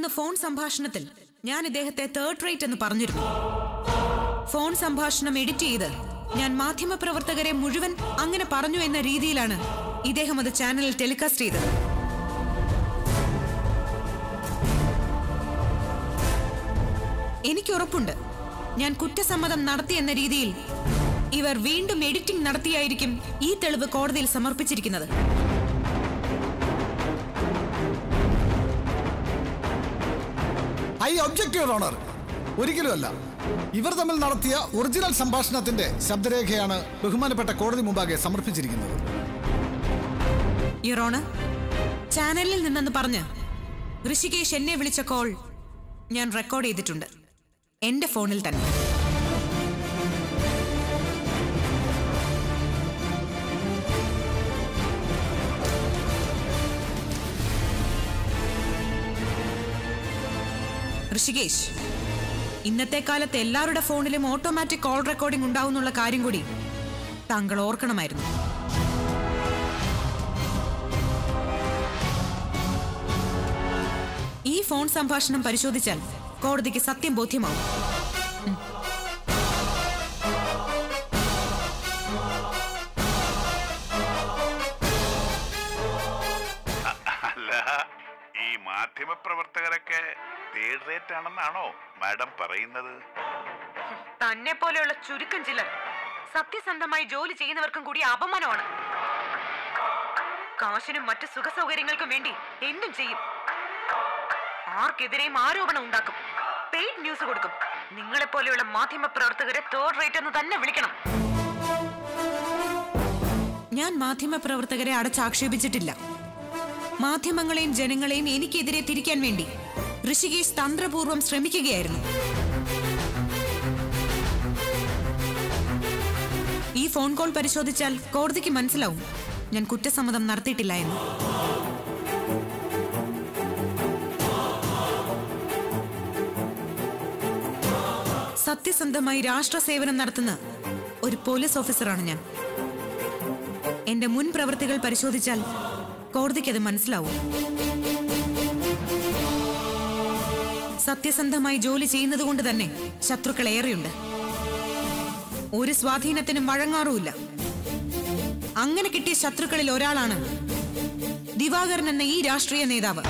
അന്ന് ഫോൺ സംഭാഷണത്തിൽ ഞാൻ ഇദ്ദേഹത്തെ തേർഡ് റേറ്റ് എന്ന് പറഞ്ഞിരുന്നു. ഫോൺ സംഭാഷണം എഡിറ്റ് ചെയ്ത് ഞാൻ മാധ്യമപ്രവർത്തകരെ മുഴുവൻ അങ്ങനെ പറഞ്ഞു എന്ന രീതിയിലാണ് ഇദ്ദേഹം അത് ചാനലിൽ ടെലികാസ്റ്റ് ചെയ്തത്. എനിക്ക് ഉറപ്പുണ്ട്. ഞാൻ കുറ്റസമ്മതം നടത്തി എന്ന രീതിയിൽ ഇവർ വീണ്ടും എഡിറ്റിംഗ് നടത്തിയായിരിക്കും ഈ തെളിവ് കോടതിയിൽ സമർപ്പിച്ചിരിക്കുന്നത്. ഐ ഒബ്ജക്റ്റീവ് ഓണർ ഒരിക്കലുമല്ല ഇവർ തമ്മിൽ നടത്തിയ ഒറിജിനൽ സംഭാഷണത്തിന്റെ ശബ്ദരേഖയാണ് ബഹുമാനപ്പെട്ട കോടതി മുമ്പാകെ സമർപ്പിച്ചിരിക്കുന്നത്. യുറോണ് ചാനലിൽ നിന്നെന്ന് പറഞ്ഞ് ഋഷികേഷ് എന്നെ വിളിച്ച കോൾ ഞാൻ റെക്കോർഡ് ചെയ്തിട്ടുണ്ട്. എന്റെ ഫോണിൽ തന്നെ. ഋഷികേഷ് ഇന്നത്തെ കാലത്ത് എല്ലാവരുടെ ഫോണിലും ഓട്ടോമാറ്റിക് കോൾ റെക്കോർഡിംഗ് ഉണ്ടാവുന്നുള്ള കാര്യം കൂടി താങ്കൾ ഓർക്കണമായിരുന്നു. ഈ ഫോൺ സംഭാഷണം പരിശോധിച്ചാൽ കോടതിക്ക് സത്യം ബോധ്യമാവും. റേറ്റ് ആണെന്നാണോ മാഡം പറയുന്നത്? തന്നെ പോലെയുള്ള ചുരുക്കം ചിലർ സത്യസന്ധമായി ജോലി ചെയ്യുന്നവർക്കും കൂടി അപമാനമാണ്. കാശിനും മറ്റ് സുഖ സൗകര്യങ്ങൾക്കും വേണ്ടി എന്തും ചെയ്യും. ആർക്കെതിരെയും ആരോപണം ഉണ്ടാക്കും. പെയ്ഡ് ന്യൂസ് കൊടുക്കും. നിങ്ങളെ പോലെയുള്ള മാധ്യമ പ്രവർത്തകരെ തേർഡ് റേറ്റ് എന്ന് തന്നെ വിളിക്കണം. ഞാൻ മാധ്യമ പ്രവർത്തകരെ അടച്ചാക്ഷേപിച്ചിട്ടില്ല. മാധ്യമങ്ങളെയും ജനങ്ങളെയും എനിക്കെതിരെ തിരിക്കാൻ വേണ്ടി ഋഷികേശ് തന്ത്രപൂർവം ശ്രമിക്കുകയായിരുന്നു. ഈ ഫോൺ കോൾ പരിശോധിച്ചാൽ കോടതിക്ക് മനസ്സിലാവും. ഞാൻ കുറ്റസമ്മതം നടത്തിയിട്ടില്ല എന്ന്. സത്യസന്ധമായി രാഷ്ട്ര സേവനം നടത്തുന്ന ഒരു പോലീസ് ഓഫീസറാണ് ഞാൻ. എന്റെ മുൻ പ്രവൃത്തികൾ പരിശോധിച്ചാൽ കോടതിക്കത് മനസ്സിലാവും. സത്യസന്ധമായി ജോലി ചെയ്യുന്നത് കൊണ്ട് തന്നെ ശത്രുക്കൾ ഏറെയുണ്ട്. ഒരു സ്വാധീനത്തിനും വഴങ്ങാറുമില്ല. അങ്ങനെ കിട്ടിയ ശത്രുക്കളിൽ ഒരാളാണ് ദിവാകരൻ എന്ന ഈ രാഷ്ട്രീയ നേതാവ്.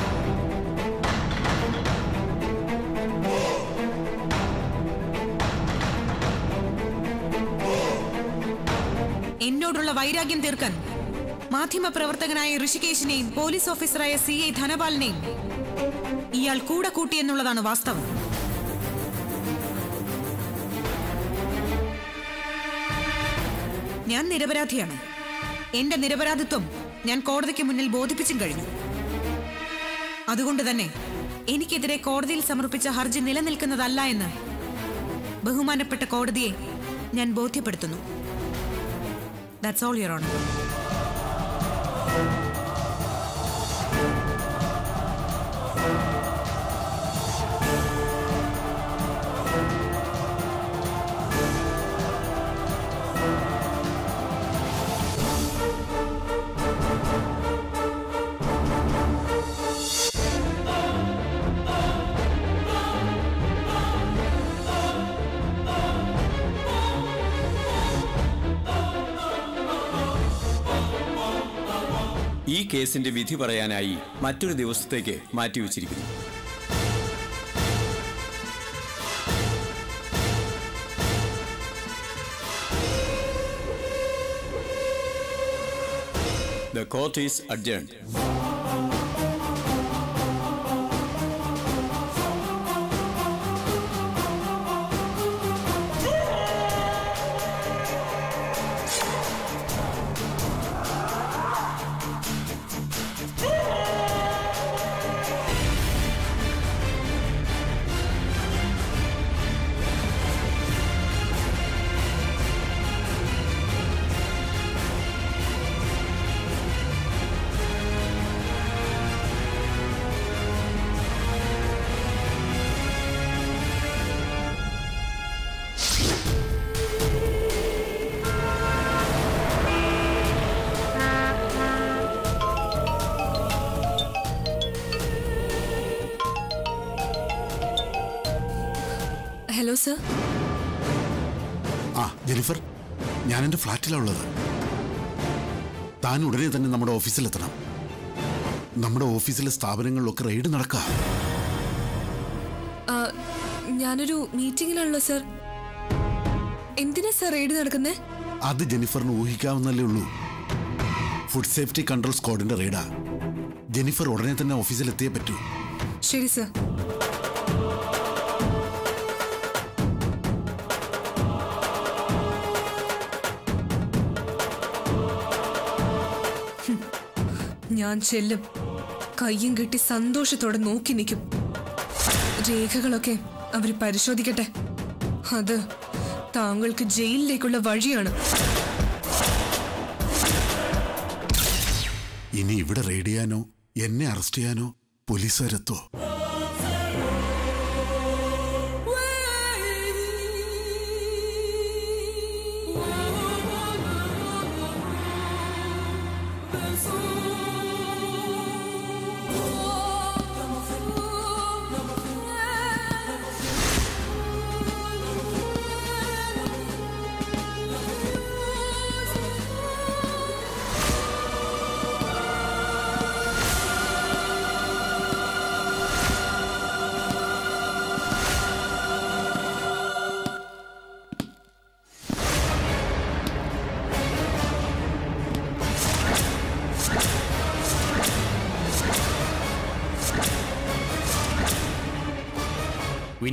എന്നോടുള്ള വൈരാഗ്യം തീർക്കാൻ മാധ്യമപ്രവർത്തകനായ ഋഷികേശിനെയും പോലീസ് ഓഫീസറായ സി ഐ ധനപാലിനെയും ഇയാൾ കൂടെ കൂട്ടി എന്നുള്ളതാണ് വാസ്തവം. ഞാൻ നിരപരാധിയാണ്. എന്റെ നിരപരാധിത്വം ഞാൻ കോടതിക്ക് മുന്നിൽ ബോധിപ്പിച്ചും കഴിഞ്ഞു. അതുകൊണ്ട് തന്നെ എനിക്കെതിരെ കോടതിയിൽ സമർപ്പിച്ച ഹർജി നിലനിൽക്കുന്നതല്ല എന്ന് ബഹുമാനപ്പെട്ട കോടതിയെ ഞാൻ ബോധ്യപ്പെടുത്തുന്നു. ദാറ്റ്സ് ഓൾ യുവർ ഓണർ കേസിന്റെ വിധി പറയാനായി മറ്റൊരു ദിവസത്തേക്ക് മാറ്റിവെച്ചിരിക്കുന്നു The court is adjourned. Sir. ആ ജെനിഫർ ഞാൻ എന്റെ ഫ്ലാറ്റിലാണ് ഉള്ളത് താൻ ഉടനെ തന്നെ നമ്മുടെ ഓഫീസിലെത്തണം. നമ്മുടെ ഓഫീസിലെ സ്ഥാപനങ്ങളിലൊക്കെ റെയ്ഡ് നടക്കുക ഞാനൊരു മീറ്റിംഗിലാണല്ലോ സർ. എന്തിനാ സർ റെയ്ഡ് നടക്കുന്നേ? അത് ജെനിഫറിന് ഊഹിക്കാവുന്നല്ലേ ഉള്ളൂ. ഫുഡ് സേഫ്റ്റി കൺട്രോൾ സ്ക്വാഡിന്റെ റെയ്ഡാ. ജെനിഫർ ഉടനെ തന്നെ ഓഫീസിലെത്തിയേ പറ്റൂ. ശരി സർ. ഞാൻ ചെല്ലും. കയ്യും കെട്ടി സന്തോഷത്തോടെ നോക്കി നിൽക്കും. രേഖകളൊക്കെ അവർ പരിശോധിക്കട്ടെ. അത് താങ്കൾക്ക് ജയിലിലേക്കുള്ള വഴിയാണ്. ഇനി ഇവിടെ റെയ്ഡ് ചെയ്യാനോ എന്നെ അറസ്റ്റ് ചെയ്യാനോ പോലീസുകാരെത്തോ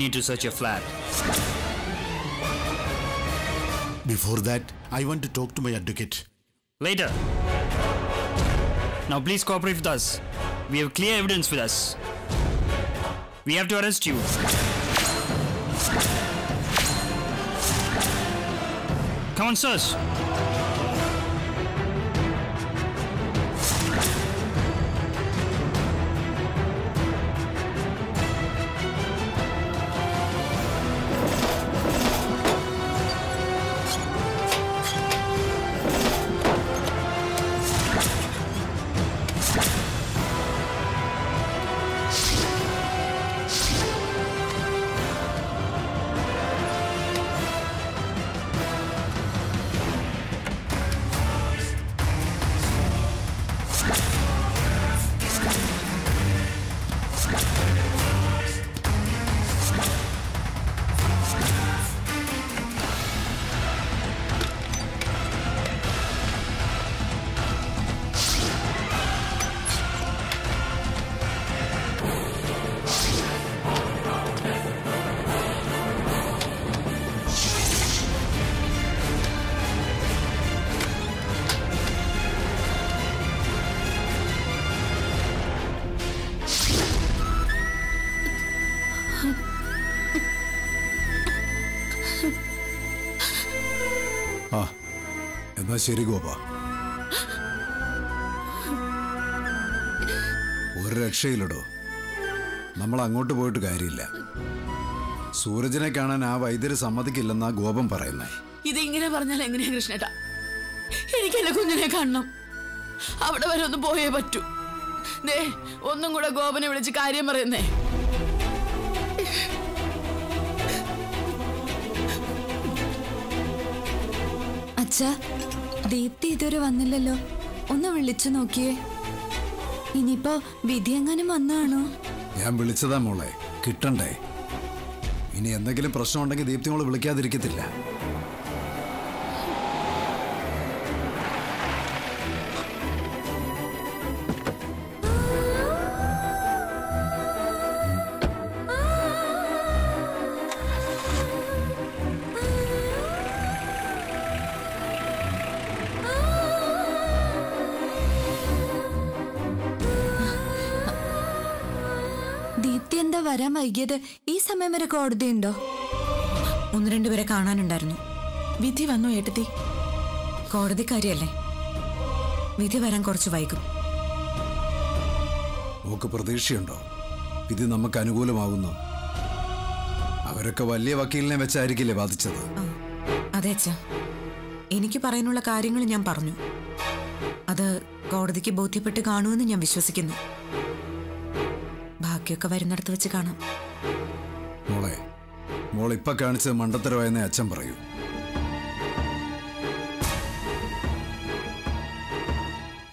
To such a flat. Before that, I want to talk to my advocate. Later. Now please cooperate with us. We have clear evidence with us. We have to arrest you. Come on, sirs. എന്നാ ശരി ഗോപ. ഒരു രക്ഷയില്ലടോ. നമ്മൾ അങ്ങോട്ട് പോയിട്ട് കാര്യമില്ല. സൂരജിനെ കാണാൻ ആ വൈദ്യര് സമ്മതിക്കില്ലെന്നാ ഗോപം പറയുന്നേ. ഇതിങ്ങനെ പറഞ്ഞാൽ എങ്ങനെയാ കൃഷ്ണേട്ടാ? എനിക്ക് എന്റെ കുഞ്ഞിനെ കാണണം. അവിടെ വരെ ഒന്ന് പോയേ പറ്റൂ. ഒന്നും കൂടെ ഗോപനെ വിളിച്ച് കാര്യം പറയുന്നേ. അച്ഛാ ദീപ്തി ഇതുവരെ വന്നില്ലല്ലോ. ഒന്ന് വിളിച്ചു നോക്കിയേ. ഇനിയിപ്പോ വിധി എങ്ങാനും വന്നാണോ? ഞാൻ വിളിച്ചതാ മോളെ. കിട്ടണ്ടേ? ഇനി എന്തെങ്കിലും പ്രശ്നം ഉണ്ടെങ്കിൽ ദീപ്തി മോൾ വിളിക്കാതിരിക്കത്തില്ല. വൈകിയത് ഈ സമയം വരെ കോടതി ഉണ്ടോ? ഒന്ന് രണ്ടുപേരെ കാണാനുണ്ടായിരുന്നു. വിധി വന്നു ഏട്ടത്തി. കോടതിക്കാരിയല്ലേ? വിധി വരാൻ കുറച്ച് വൈകും. നമുക്ക് പ്രതീക്ഷയുണ്ടോ? വിധി നമുക്ക് അനുകൂലമാകുന്നു അവരൊക്കെ വലിയ വക്കീലിനെ വെച്ചായിരിക്കില്ലേ ബാധിച്ചത് അതെ അച്ഛാ. എനിക്ക് പറയാനുള്ള കാര്യങ്ങൾ ഞാൻ പറഞ്ഞു. അത് കോടതിക്ക് ബോധ്യപ്പെട്ട് കാണുമെന്ന് ഞാൻ വിശ്വസിക്കുന്നു. ബാക്കിയൊക്കെ വരുന്നിടത്ത് വെച്ച് കാണാം. മോളെ മോൾ ഇപ്പൊ കാണിച്ചത് മണ്ടത്തരമായെന്നേ അച്ഛൻ പറയൂ.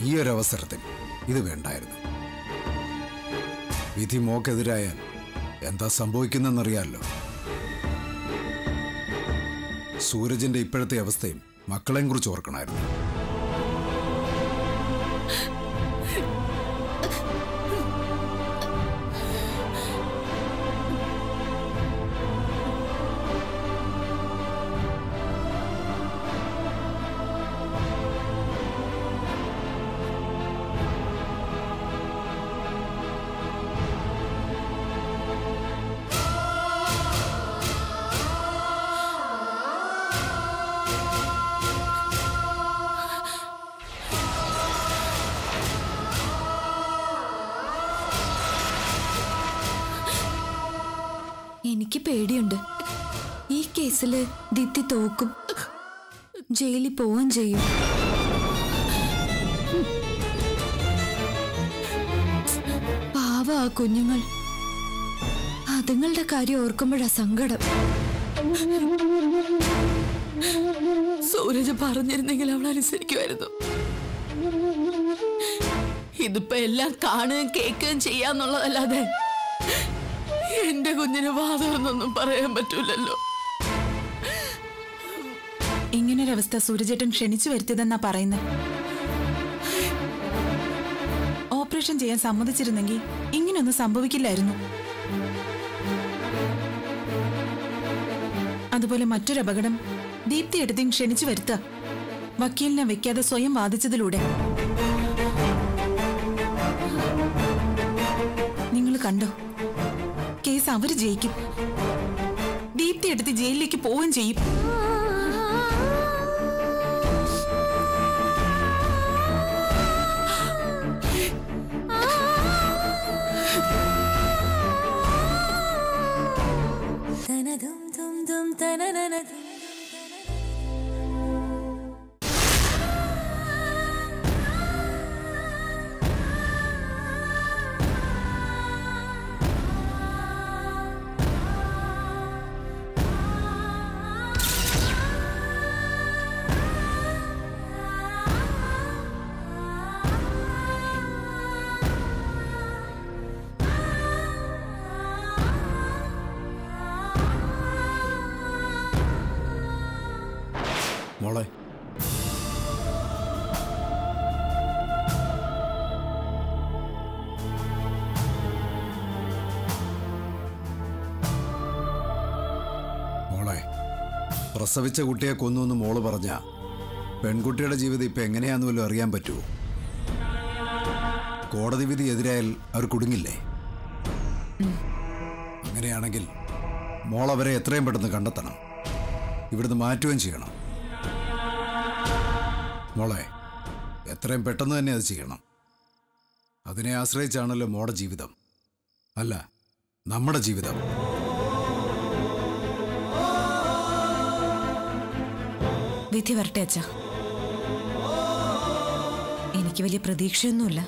ഈ ഒരു അവസരത്തിൽ ഇത് വേണ്ടായിരുന്നു. വിധി മോക്കെതിരായാൽ എന്താ സംഭവിക്കുന്നറിയാമല്ലോ സൂരജിന്റെ ഇപ്പോഴത്തെ അവസ്ഥയും മക്കളെയും കുറിച്ച് ഓർക്കണമായിരുന്നു. എനിക്ക് പേടിയുണ്ട്. ഈ കേസിൽ ദീപ്തി തോക്കും. ജയിലിൽ പോവുകയും ചെയ്യും. പാവ ആ കുഞ്ഞുങ്ങൾ. അതുങ്ങളുടെ കാര്യം ഓർക്കുമ്പോഴാ സങ്കടം. സൂരജ് പറഞ്ഞിരുന്നെങ്കിൽ അവൾ അനുസരിക്കുമായിരുന്നു. ഇതിപ്പോ എല്ലാം കാണുകയും കേൾക്കുകയും ചെയ്യാന്നുള്ളതല്ലാതെ എന്റെ കുഞ്ഞിന് വാദമെന്നൊന്നും പറയാൻ പറ്റൂലല്ലോ. ഇങ്ങനൊരവസ്ഥ സൂര്യചേട്ടൻ ക്ഷണിച്ചു വരുത്തിയതെന്നാ പറയുന്നത് ഓപ്പറേഷൻ ചെയ്യാൻ സമ്മതിച്ചിരുന്നെങ്കിൽ ഇങ്ങനൊന്നും സംഭവിക്കില്ലായിരുന്നു. അതുപോലെ മറ്റൊരു അപകടം ദീപ്തി എടുത്തും ക്ഷണിച്ചു വരുത്തുക വക്കീലിനെ വെക്കാതെ സ്വയം വാദിച്ചതിലൂടെ. നിങ്ങൾ കണ്ടോ? കേസ് അവർ ജയിക്കും. ദീപ്തി എടുത്ത് ജയിലിലേക്ക് പോവുകയും ചെയ്യും. മോളെ പ്രസവിച്ച കുട്ടിയെ കൊന്നു എന്ന് മോൾ പറഞ്ഞ പെൺകുട്ടിയുടെ ജീവിതം ഇപ്പൊ എങ്ങനെയാന്ന് വല്ലതും അറിയാൻ പറ്റുമോ കോടതി വിധി എതിരായാൽ അവർ കുടുങ്ങില്ലേ? അങ്ങനെയാണെങ്കിൽ മോൾ അവരെ എത്രയും പെട്ടെന്ന് കണ്ടെത്തണം. ഇവിടുന്ന് മാറ്റുകയും ചെയ്യണം. മോളെ എത്രയും പെട്ടെന്ന് തന്നെ അത് ചെയ്യണം. അതിനെ ആശ്രയിച്ചാണല്ലോ മോടെ ജീവിതം. അല്ല നമ്മുടെ ജീവിതം. വിധി വരട്ടെ അച്ഛ. എനിക്ക് വലിയ പ്രതീക്ഷയൊന്നുമില്ല.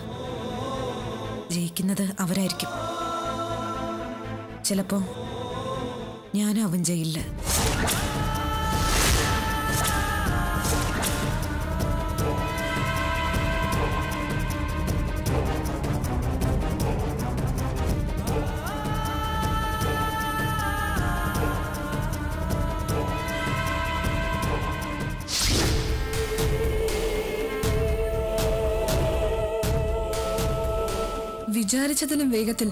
ജയിക്കുന്നത് അവരായിരിക്കും. ചിലപ്പോ ഞാനാവും ജയിലിൽ. വിചാരിച്ചതിലും വേഗത്തിൽ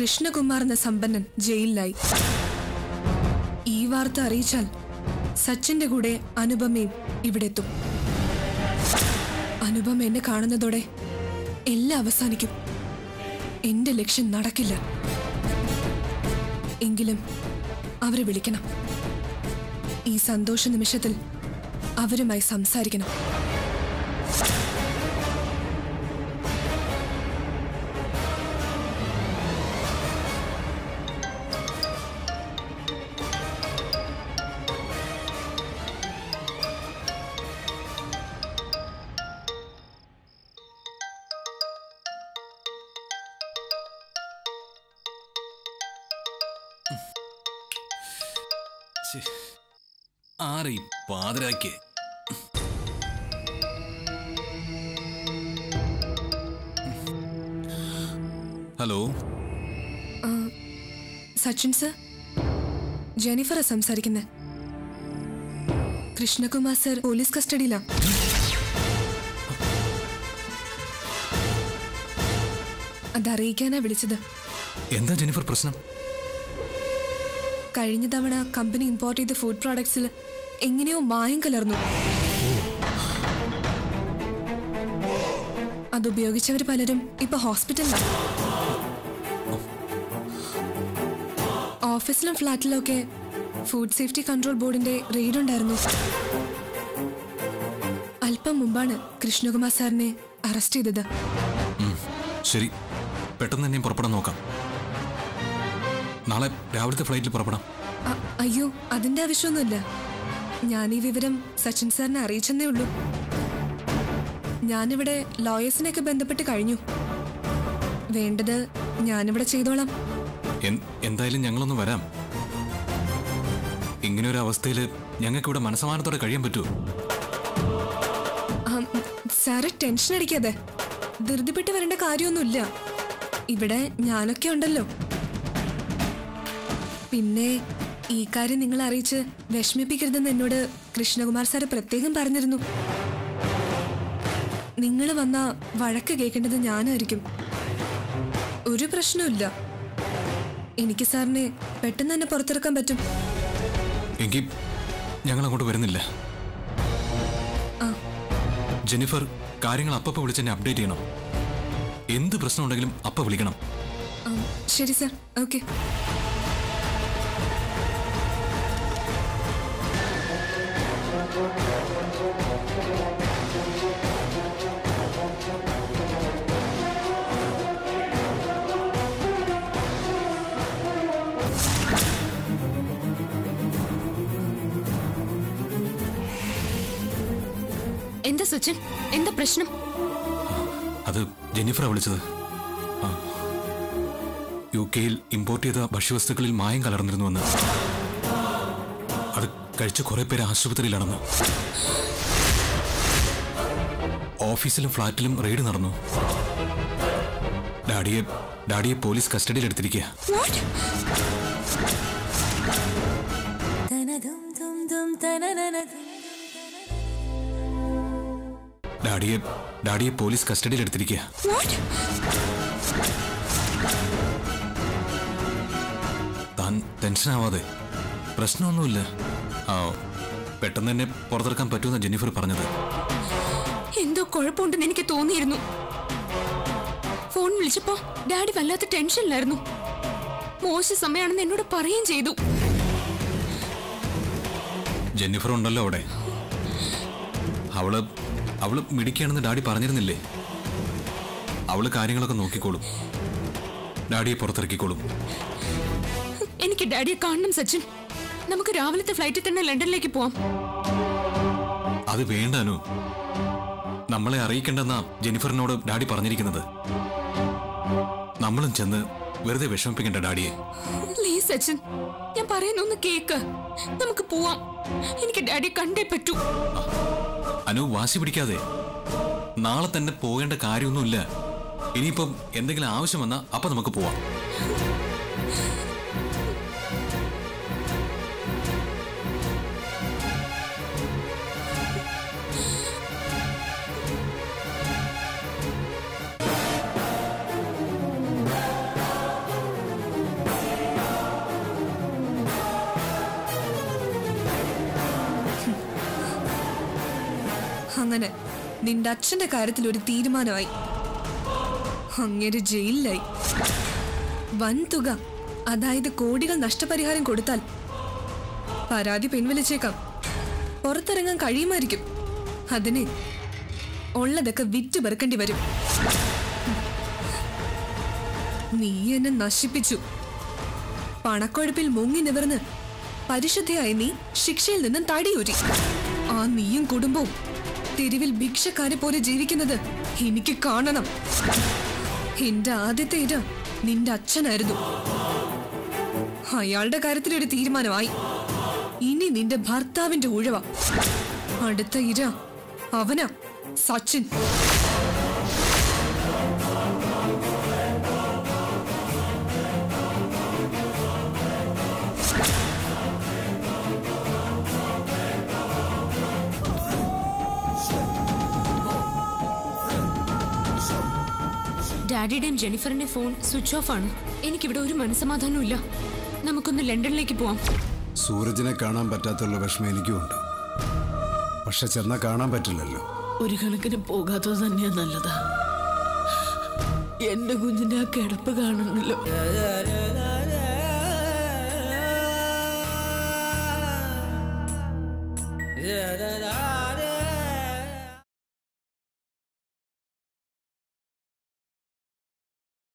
കൃഷ്ണകുമാർ എന്ന സമ്പന്നൻ ജയിലിലായി. ഈ വാർത്ത അറിയിച്ചാൽ സച്ചിന്റെ കൂടെ അനുപമയും ഇവിടെ എത്തും അനുപമ എന്നെ കാണുന്നതോടെ എല്ലാം അവസാനിക്കും. എന്റെ ലക്ഷ്യം നടക്കില്ല. എങ്കിലും അവരെ വിളിക്കണം. ഈ സന്തോഷ നിമിഷത്തിൽ അവരുമായി സംസാരിക്കണം. ആരെ ഈ പാതിരാക്കിയേ? ഹലോ? സച്ചിൻ സർ. ജെനിഫറാ സംസാരിക്കുന്നത് കൃഷ്ണകുമാർ സർ പോലീസ് കസ്റ്റഡിയിലാണ് അതറിയിക്കാനാ വിളിച്ചത്. എന്താ ജെനിഫർ പ്രശ്നം? കഴിഞ്ഞ തവണ കമ്പനി ഇമ്പോർട്ട് ചെയ്ത ഫുഡ് പ്രോഡക്ട്സിൽ എങ്ങനെയോ മായം കലർന്നു. അതുപയോഗിച്ചവർ പലരും ഇപ്പൊ ഹോസ്പിറ്റലിലാണ് ഓഫീസിലും ഫ്ലാറ്റിലും ഒക്കെ ഫുഡ് സേഫ്റ്റി കൺട്രോൾ ബോർഡിന്റെ റെയ്ഡ് ഉണ്ടായിരുന്നു. അല്പം മുമ്പാണ് കൃഷ്ണകുമാർ സാറിനെ അറസ്റ്റ് ചെയ്തത്. ശരി. പെട്ടെന്ന് തന്നെ പുറപ്പെടാൻ നോക്കാം. നാളെ രാവിലത്തെ ഫ്ലൈറ്റിൽ പുറപ്പെടാം. അയ്യോ അതിന്റെ ആവശ്യമൊന്നുമില്ല. ഞാൻ ഈ വിവരം സച്ചിൻ സാറിനെ അറിയിച്ചെന്നേ ഉള്ളൂ. ഞാനിവിടെ ലോയേഴ്സിനെയൊക്കെ ബന്ധപ്പെട്ട് കഴിഞ്ഞു. വേണ്ടത് ഞാനിവിടെ ചെയ്തോളാം. എന്തായാലും ഞങ്ങളൊന്ന് വരാം. ഇങ്ങനെ ഒരു അവസ്ഥയിൽ ഞങ്ങൾക്ക് ഇവിടെ മനസമാനത്തോടെ കഴിയാൻ പറ്റുമോ? സാറ് ടെൻഷൻ അടിക്കാതെ. ധൃതിപ്പെട്ട് വരേണ്ട കാര്യമൊന്നുമില്ല. ഇവിടെ ഞാനൊക്കെ ഉണ്ടല്ലോ. പിന്നെ ഈ കാര്യം നിങ്ങൾ അറിയിച്ച് വിഷമിപ്പിക്കരുതെന്ന് എന്നോട് കൃഷ്ണകുമാർ സാറ് പ്രത്യേകം പറഞ്ഞിരുന്നു. നിങ്ങൾ വന്ന വഴക്ക് കേൾക്കേണ്ടത് ഞാനായിരിക്കും. ഒരു പ്രശ്നമില്ല എനിക്ക് സാറിനെ പെട്ടെന്ന് തന്നെ പുറത്തിറക്കാൻ പറ്റും. എങ്കിൽ ഞങ്ങൾ അങ്ങോട്ട് വരുന്നില്ല. ജെനിഫർ കാര്യങ്ങൾ അപ്പപ്പോ വിളിച്ച് എന്നെ അപ്ഡേറ്റ് ചെയ്യണം. എന്ത് പ്രശ്നം ഉണ്ടെങ്കിലും അപ്പ വിളിക്കണം. ശരി സാർ. ഓക്കെ. എന്താ സച്ചിൻ? എന്താ പ്രശ്നം? അത് ജെന്നിഫറ വിളിച്ചത്. യു കെയിൽ ഇമ്പോർട്ട് ചെയ്ത ഭക്ഷ്യവസ്തുക്കളിൽ മായം കലർന്നിരുന്നുവെന്ന് കഴിച്ച കുറെ പേര് ആശുപത്രിയിലാണെന്ന്. ഓഫീസിലും ഫ്ലാറ്റിലും റെയ്ഡ് നടന്നു. ഡാഡിയെ ഡാഡിയെ പോലീസ് കസ്റ്റഡിയിലെടുത്തിരിക്കുക ഡാഡിയെ ഡാഡിയെ പോലീസ് കസ്റ്റഡിയിലെടുത്തിരിക്കുക താൻ ടെൻഷനാവാതെ. പ്രശ്നമൊന്നുമില്ല. പെട്ടെന്ന് തന്നെ പുറത്തിറക്കാൻ പറ്റുമെന്ന് ജെന്നിഫർ പറഞ്ഞത്. എന്തോ കുഴപ്പമുണ്ടെന്ന് എനിക്ക് തോന്നിയിരുന്നു. ഫോൺ വിളിച്ചപ്പോ ഡാഡി വല്ലാത്ത ടെൻഷനിലായിരുന്നു. മോശ സമയമാണെന്ന് എന്നോട് പറയുകയും ചെയ്തു. ജെന്നിഫർ ഉണ്ടല്ലോ അവിടെ. അവൾ അവൾ മിടിക്കുകയാണെന്ന് ഡാഡി പറഞ്ഞിരുന്നില്ലേ? അവൾ കാര്യങ്ങളൊക്കെ നോക്കിക്കോളും. ഡാഡിയെ പുറത്തിറക്കിക്കോളും. എനിക്ക് ഡാഡിയെ കാണണം സച്ചിൻ. നമുക്ക് രാവിലത്തെ ഫ്ലൈറ്റിൽ തന്നെ ലണ്ടനിലേക്ക് പോവാം. അത് വേണ്ടാനു നമ്മളെ അറിയിക്കണ്ടെന്നാ ജെനിഫറിനോട് ഡാഡി പറഞ്ഞിരിക്കുന്നത്. നമ്മളും ചെന്ന് വെറുതെ വിഷമിപ്പിക്കണ്ട ഡാഡിയെ. പ്ലീസ് സച്ചിൻ. ഞാൻ പറയുന്ന ഒന്ന് കേക്ക്. നമുക്ക് പോവാം. എനിക്ക് ഡാഡി കണ്ടേ പറ്റൂ. അനു വാശി പിടിക്കാതെ. നാളെ തന്നെ പോകേണ്ട കാര്യമൊന്നുമില്ല. ഇനിയിപ്പം എന്തെങ്കിലും ആവശ്യം വന്നാൽ അപ്പൊ നമുക്ക് പോവാം. നിന്റെ അച്ഛന്റെ കാര്യത്തിൽ ഒരു തീരുമാനമായി. അങ്ങേര് ജയിലിലായി. വൻ തുക അതായത് കോടികൾ നഷ്ടപരിഹാരം കൊടുത്താൽ പരാതി പിൻവലിച്ചേക്കാം. പുറത്തിറങ്ങാൻ കഴിയുമായിരിക്കും. അതിന് ഉള്ളതൊക്കെ വിറ്റ് പെറുക്കേണ്ടി വരും. നീ എന്നെ നശിപ്പിച്ചു. പണക്കൊഴുപ്പിൽ മുങ്ങി നിവർന്ന് പരിശുദ്ധയായ നീ ശിക്ഷയിൽ നിന്നും തടിയൂരി. ആ നീയും കുടുംബവും തെരുവിൽ ഭിക്ഷക്കാരെ പോലെ ജീവിക്കുന്നത് എനിക്ക് കാണണം. എന്റെ ആദ്യത്തെ ഇര നിന്റെ അച്ഛനായിരുന്നു. അയാളുടെ കാര്യത്തിൽ ഒരു തീരുമാനമായി. ഇനി നിന്റെ ഭർത്താവിന്റെ ഉഴവ. അടുത്ത ഇര അവനാ സച്ചിൻ. ഡാഡിയുടെയും ജെനിഫറിന്റെ ഫോൺ സ്വിച്ച് ഓഫ് ആണ്. എനിക്കിവിടെ ഒരു മനസ്സമാധാനവും ഇല്ല നമുക്കൊന്ന് ലണ്ടനിലേക്ക് പോവാം. സൂരജിനെ കാണാൻ പറ്റാത്തുള്ള വിഷമം എനിക്കുമുണ്ട് പക്ഷെ ചെന്നാ കാണാൻ പറ്റില്ലല്ലോ. ഒരു കണക്കിന് പോകാത്തത് തന്നെയാ നല്ലതാ. എന്റെ കുഞ്ഞിന്റെ ആ കിടപ്പ് കാണണമല്ലോ.